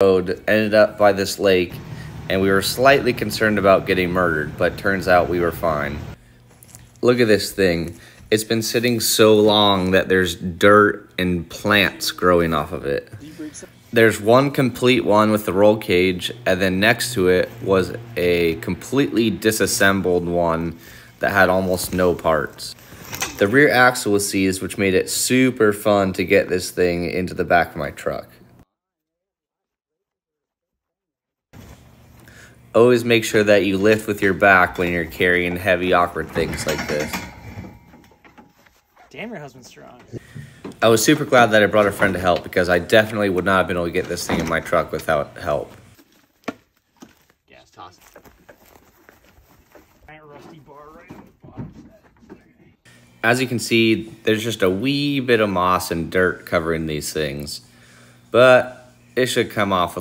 road, ended up by this lake, and we were slightly concerned about getting murdered, but turns out we were fine. Look at this thing. It's been sitting so long that there's dirt and plants growing off of it. There's one complete one with the roll cage, and then next to it was a completely disassembled one that had almost no parts. The rear axle was seized, which made it super fun to get this thing into the back of my truck. Always make sure that you lift with your back when you're carrying heavy, awkward things like this. Damn, your husband's strong. I was super glad that I brought a friend to help because I definitely would not have been able to get this thing in my truck without help. Yeah, it's toss it. Giant rusty bar right on the bottom. As you can see, there's just a wee bit of moss and dirt covering these things, but it should come off